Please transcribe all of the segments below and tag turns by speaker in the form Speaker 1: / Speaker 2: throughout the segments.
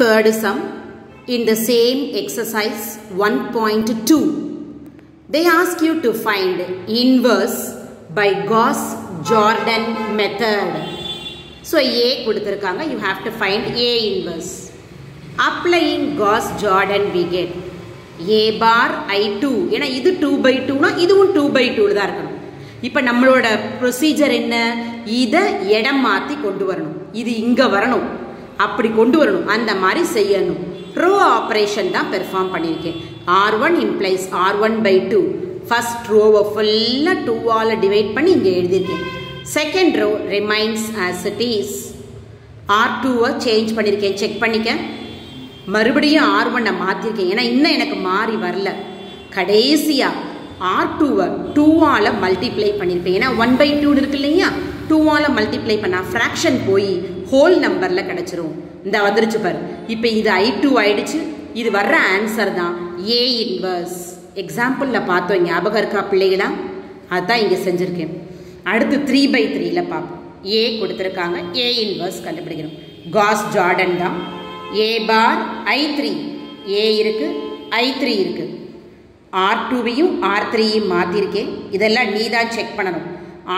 Speaker 1: Third sum in the same exercise 1.2 they ask you to find inverse by Gauss Jordan method. So A கொடுத்திருக்காங்க you have to find A inverse. Applying Gauss Jordan we get A bar I2 ஏனா இது 2 by 2 னா இதுவும் 2 by 2 தான் இருக்கணும் இப்போ நம்மளோட procedure என்ன இதை இடம் மாற்றி கொண்டு வரணும் இது இங்கே வரணும் அப்படி கொண்டு வரணும். அந்த மாதிரி செய்யணும். ரோ ஆப்ரேஷன் தான் பெர்ஃபார்ம் பண்ணியிருக்கேன். R one implies R one by two first ரோவை ஃபுல்லாக டூவால் டிவைட் பண்ணி இங்கே எழுதியிருக்கேன். Second row remains as it is R டூவை சேஞ்ச் பண்ணியிருக்கேன். செக் பண்ணிக்க. மறுபடியும் ஆர் ஒன்னை மாற்றிருக்கேன் ஏன்னா இன்னும் எனக்கு மாறி வரல. கடைசியாக ஆர் டூவை டூவால் மல்டிப்ளை பண்ணியிருப்பேன். ஏன்னா ஒன் பை டூன்னு இருக்கு இல்லையா? டூவால் மல்டிப்ளை பண்ணால் ஃப்ராக்ஷன் போய் ஹோல் நம்பரில் கிடச்சிரும். இந்த வந்துருச்சு பாரு. இப்போ இது ஐ டூ ஆயிடுச்சு. இது வர்ற ஆன்சர் தான் ஏ இன்வர்ஸ் எக்ஸாம்பிளில் பார்த்தோம். ஞாபகம் இருக்கா பிள்ளைகளா? அதுதான் இங்கே செஞ்சுருக்கேன். அடுத்து த்ரீ பை த்ரீயில் பார்ப்போம் ஏ கொடுத்துருக்காங்க. ஏ இன்வர்ஸ் கண்டுபிடிக்கணும் காஸ் ஜார்டன் தான். A bar I three A இருக்குது ஐ த்ரீ இருக்குது ஆர் டூவையும் ஆர் த்ரீயும் மாற்றிருக்கேன் இதெல்லாம் நீ தான் செக் பண்ணணும்.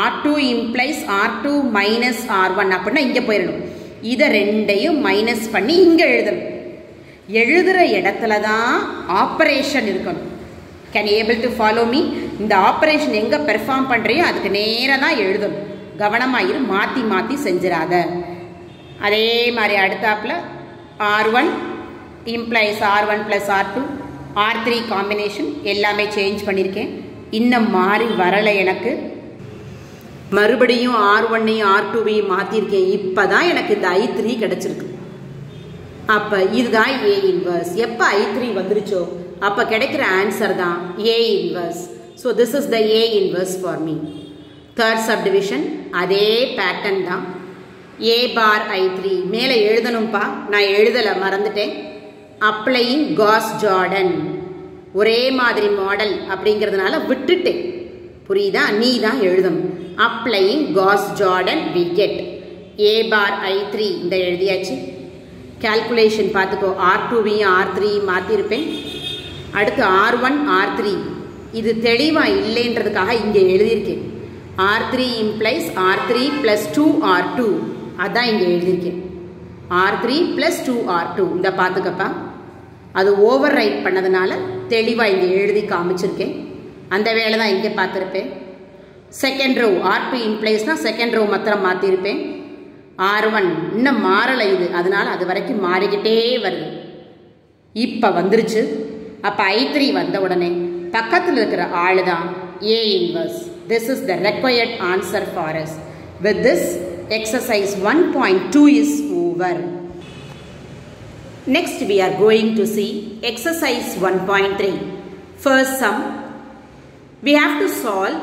Speaker 1: R two implies minus two minus R one அப்படின்னா இங்கே போயிடணும் இதை ரெண்டையும் மைனஸ் பண்ணி இங்கே எழுதணும். எழுதுகிற இடத்துல தான் ஆப்ரேஷன் இருக்கணும் can able to follow me இந்த ஆப்ரேஷன் எங்கே பெர்ஃபார்ம் பண்ணுறியோ அதுக்கு நேராக தான் எழுதணும். கவனமாக இரு மாற்றி மாற்றி செஞ்சிடாத அதே மாதிரி அடுத்தாப்பில் R one implies R one plus R two R three combination எல்லாமே சேஞ்ச் பண்ணியிருக்கேன் இன்னும் மாறி வரலை எனக்கு. மறுபடியும் ஆர் ஒன்னையும் ஆர் டூவையும் மாற்றிருக்கேன் இப்போ தான் எனக்கு இந்த ஐ த்ரீ கிடச்சிருக்கு. அப்போ இதுதான் ஏ இன்வர்ஸ் எப்போ ஐ த்ரீ வந்துருச்சோ அப்போ கிடைக்கிற ஆன்சர் தான் A inverse so this is the A inverse for me third subdivision அதே பேட்டர்ன் தான். ஏ பார் ஐ த்ரீ மேலே எழுதணும்ப்பா நான் எழுதலை மறந்துட்டேன். அப்ளையிங் காஸ் ஜார்டன் ஒரே மாதிரி மாடல் அப்படிங்கிறதுனால விட்டுட்டேன். புரியுதா? நீ தான் எழுதணும் applying Gauss Jordan we get a bar I three இந்த எழுதியாச்சு. கேல்குலேஷன் பார்த்துக்கோ. ஆர் டூவையும் ஆர் த்ரீ மாற்றிருப்பேன் அடுத்து ஆர் ஒன் ஆர் த்ரீ இது தெளிவாக இல்லைன்றதுக்காக இங்கே எழுதியிருக்கேன். R three implies R three plus two R two அதான் இங்கே எழுதியிருக்கேன். R three plus two R two இந்த பார்த்துக்கப்பா. அது ஓவர் ரைட் பண்ணதுனால தெளிவாக இங்கே எழுதி காமிச்சிருக்கேன். அந்த வேலை தான் இங்கே பார்த்துருப்பேன். செகண்ட் ரோ ஆர்பி டூ செகண்ட் ரோ மாத்திரம் மாற்றிருப்பேன் ஆர் ஒன் இன்னும் மாறலை இது. அதனால் அது வரைக்கும் மாறிக்கிட்டே வருது. இப்போ வந்துருச்சு. அப்போ ஐ த்ரீ வந்த உடனே பக்கத்தில் இருக்கிற ஆள் தான் A inverse this is the required answer for us with this exercise 1.2 is over. Next we are going to see exercise 1.3. First sum, we have to solve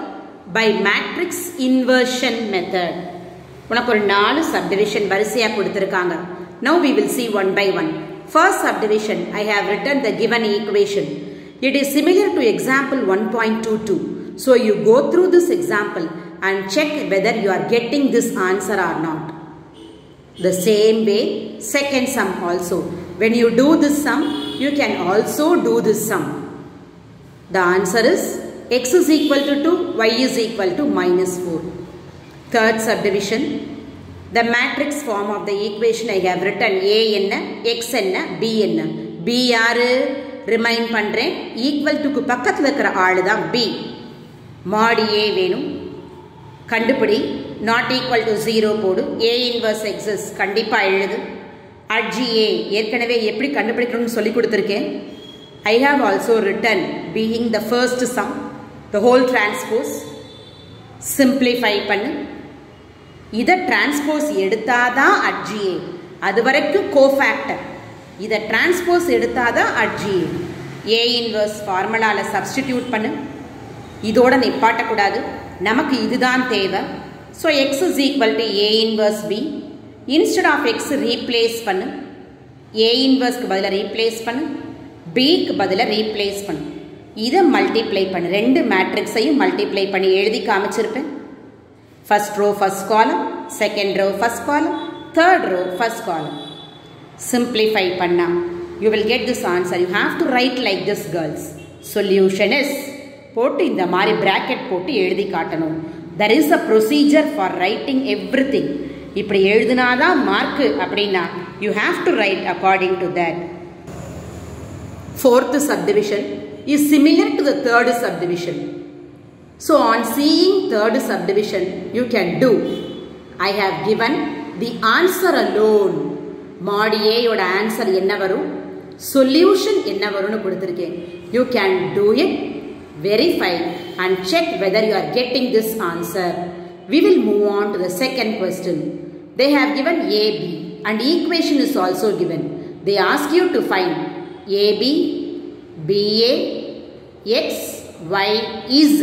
Speaker 1: by matrix inversion method. உனக்கு ஒரு நாலு subdivision வரிசையாக கொடுத்துருக்காங்க no we will see one by one first subdivision I have written the given equation it is similar to example one point two two so you go through this example and check whether you are getting this answer or not. The same way, second sum also. When you do this sum, you can also do this sum. The answer is x is equal to 2, y is equal to minus 4. Third subdivision, the matrix form of the equation I have written a என்ன x என்ன b என்ன. B யாரு? Remind பண்டுறேன், equal டுக்கு பக்கத்தில் இருக்கிற ஆள் b. மாடி a வேணும். கண்டுபிடி. Not equal to 0 போடு. A inverse எக்ஸஸ் கண்டிப்பாக எழுது. அட் ஜிஏ ஏற்கனவே எப்படி கண்டுபிடிக்கணும்னு சொல்லி கொடுத்துருக்கேன். I have also written being the first sum the whole transpose simplify பண்ணு. இதை டிரான்ஸ்போஸ் எடுத்தாதான் அட் ஜிஏ அது வரைக்கும் கோஃபேக்டர் இதை டிரான்ஸ்போஸ் எடுத்தாதான் அட் ஜிஏ ஏ இன்வர்ஸ் ஃபார்முலாவில் சப்ஸ்டிடியூட் பண்ணு. இதோட நிப்பாட்டக்கூடாது. நமக்கு இதுதான் தேவை. So X is equal to A inverse B instead of X replace பண்ணு. ஏ இன்வர்ஸ்க்கு பதிலாக ரீப்ளேஸ் பண்ணு. பிக்கு பதிலாக ரீப்ளேஸ் பண்ணு. இதை மல்டிப்ளை பண்ணு ரெண்டு மேட்ரிக்ஸையும் மல்டிப்ளை பண்ணி எழுதி காமிச்சிருப்பேன் first row first column second row first column third row first column simplify பண்ணா you will get this answer you have to write like this girls solution is போட்டு இந்த மாதிரி பிராக்கெட் போட்டு எழுதி காட்டணும் there is a procedure for writing everything இப்படி எழுதினாதான் mark அப்படின்னா you have to write according to that fourth subdivision is similar to the third subdivision so on seeing third subdivision you can do I have given the answer alone mod A யோட answer என்ன வரும் solution என்ன வரும்னு கொடுத்துருக்கேன் you can do it verify and check whether you are getting this answer we will move on to the second question they have given AB and equation is also given they ask you to find AB BA X y z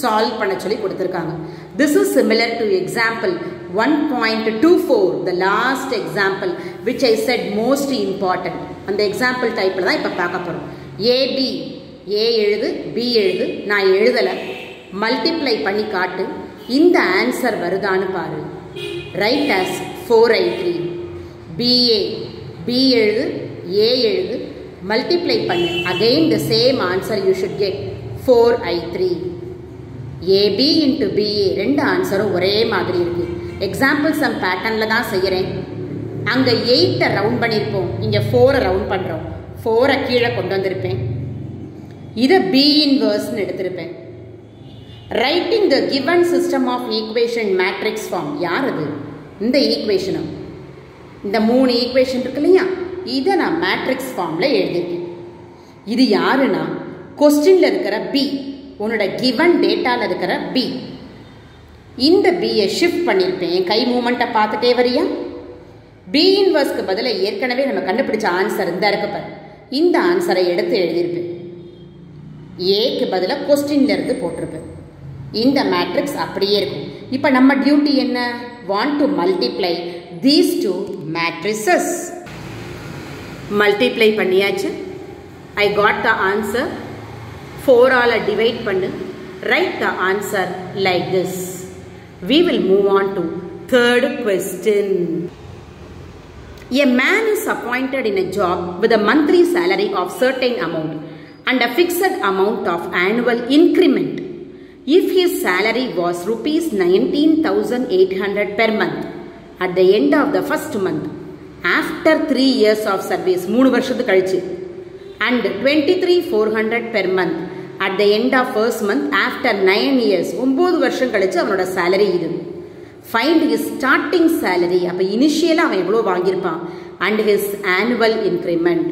Speaker 1: solve பண்ண சொல்லி கொடுத்துருக்காங்க. This is similar to example 1.24 the last example which I said most important. அந்த example டைப்பில் தான் இப்போ பார்க்க போகிறோம் AB ஏ எழுது பி எழுது நான் எழுதலை. மல்டிப்ளை பண்ணி காட்டு. இந்த ஆன்சர் வருதான்னு பாரு. Write as four I three BA B எழுது ஏ எழுது மல்டிப்ளை பண்ணு. Again the same answer you should get four I three AB into BA ரெண்டு ஆன்சரும் ஒரே மாதிரி இருக்கு. எக்ஸாம்பிள் சம் பேட்டர்னில் தான் செய்கிறேன் அங்கே எயிட்டை ரவுண்ட் பண்ணியிருப்போம் இங்கே ஃபோரை ரவுண்ட் பண்ணுறோம் ஃபோரை கீழே கொண்டு வந்திருப்பேன். இதை பி இன்வர்ஸ்னு எடுத்திருப்பேன். Writing the given system of equation matrix form யார் அது? இந்த ஈக்குவேஷனும் இந்த மூணு ஈக்குவேஷன் இருக்கு இல்லையா? இதை நான் மேட்ரிக்ஸ் ஃபார்மில் எழுதியிருக்கேன். இது யாருன்னா? கொஸ்டினில் இருக்கிற பி உன்னோட கிவன் டேட்டாவில் இருக்கிற பி இந்த பியை ஷிஃப்ட் பண்ணியிருப்பேன் என் கை மூமெண்ட்டை பார்த்துட்டே வரியா? பி இன்வர்ஸ்க்கு பதிலாக ஏற்கனவே நம்ம கண்டுபிடிச்ச ஆன்சர் இந்த இருக்கு இந்த ஆன்சரை எடுத்து எழுதியிருப்பேன். ஏக்கு பதிலாக கொஸ்டின்ல இருந்து போட்டிருப்பேன். இந்த மேட்ரிக்ஸ் அப்படியே இருக்கும். இப்போ நம்ம டியூட்டி என்ன? Want to multiply these two matrices multiply பண்ணியாச்சு ஐ காட் த ஆன்சர் ஃபோரால் டிவைட் பண்ணு right the answer like this we will move on to third question A man is appointed in a job with a monthly salary of certain amount and a fixed amount of annual increment. If his salary was rupees 19,800 per month at the end of the first month, after three years of service மூணு வருஷத்துக்கு கழிச்சு. And twenty three four hundred per month at the end of first month after nine years ஒம்பது வருஷம் கழிச்சு அவனோட salary இது. Find his starting salary அப்போ இனிஷியலாக அவன் எவ்வளோ வாங்கியிருப்பான். அண்ட் ஹிஸ் ஆனுவல் இன்க்ரிமெண்ட்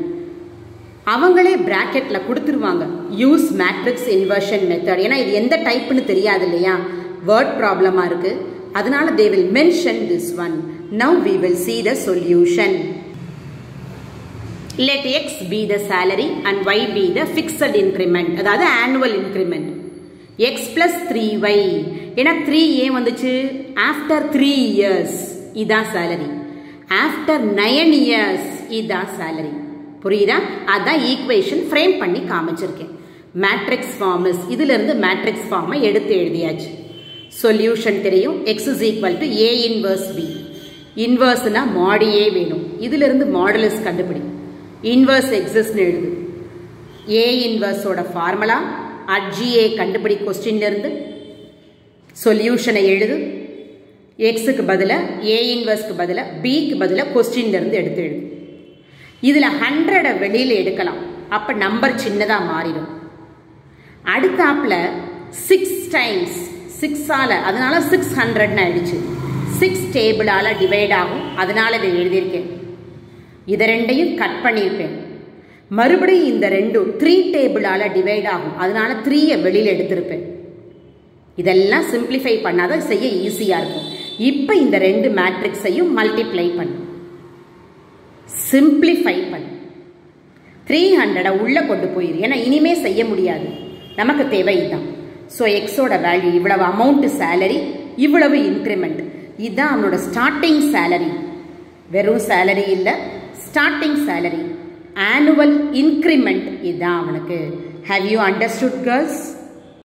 Speaker 1: அவங்களே ப்ராக்கெட்டில் கொடுத்துருவாங்க. யூஸ் மேட்ரிக்ஸ் இன்வர்ஷன் மெத்தட் ஏன்னா இது எந்த டைப்புன்னு தெரியாது இல்லையா? வேர்ட் ப்ராப்ளமாக இருக்குது அதனால they will mention this one now we will see the solution let x be the salary and y be the fixed increment அதாவது annual increment. X plus 3y ஏன்னா த்ரீ ஏன் வந்துச்சு? ஆஃப்டர் த்ரீ இயர்ஸ் இதான் salary after nine years இதான் salary புரியுதா? அதான் equation frame பண்ணி காமிச்சிருக்கேன். மேட்ரிக்ஸ் ஃபார்மஸ் இதுலேருந்து மேட்ரிக்ஸ் ஃபார்மை எடுத்து எழுதியாச்சு. சொல்யூஷன் தெரியும்? X is equal to A inverse B இன்வர்ஸ்னா மாடியே வேணும். இதிலிருந்து மாடலஸ் கண்டுபிடி இன்வர்ஸ் எக்ஸிஸ்ட்னு எழுது. ஏ இன்வர்ஸோட ஃபார்முலா அட்ஜிஏ கண்டுபிடி கொஸ்டின்லேருந்து சொல்யூஷனை எழுது. எக்ஸுக்கு பதிலாக ஏ இன்வர்ஸ்க்கு பதிலாக பிக்கு பதிலாக கொஸ்டின்லேருந்து எடுத்து எழுது. இதில் ஹண்ட்ரடை வெளியில் எடுக்கலாம். அப்போ நம்பர் சின்னதாக மாறிடும். அடுத்தாப்பில் சிக்ஸ் டைம்ஸ் சிக்ஸால் அதனால சிக்ஸ் ஹண்ட்ரட்னு ஆயிடுச்சு. சிக்ஸ் டேபிளால் டிவைட் ஆகும். அதனால இதை எழுதியிருக்கேன். இதை ரெண்டையும் கட் பண்ணியிருப்பேன். மறுபடியும் இந்த ரெண்டும் த்ரீ டேபிளால் டிவைட் ஆகும். அதனால த்ரீயை வெளியில் எடுத்திருப்பேன். இதெல்லாம் சிம்பிளிஃபை பண்ணாதான் செய்ய ஈஸியாக இருக்கும். இப்போ இந்த ரெண்டு மேட்ரிக்ஸையும் மல்டிப்ளை பண்ணு. சிம்பிளிஃபை பண்ணு. த்ரீ ஹண்ட்ரடை உள்ளே கொண்டு போயிரு. ஏன்னா இனிமே செய்ய முடியாது. நமக்கு தேவை இதுதான் ஸோ எக்ஸோட வேல்யூ இவ்வளவு அமௌண்ட்டு சேலரி இவ்வளவு இன்க்ரிமெண்ட் இதுதான் அவனோட ஸ்டார்டிங் சேலரி வெறும் சேலரி இல்லை ஸ்டார்டிங் சேலரி ஆனுவல் இன்க்ரிமெண்ட் இதுதான் அவனுக்கு. Have you understood girls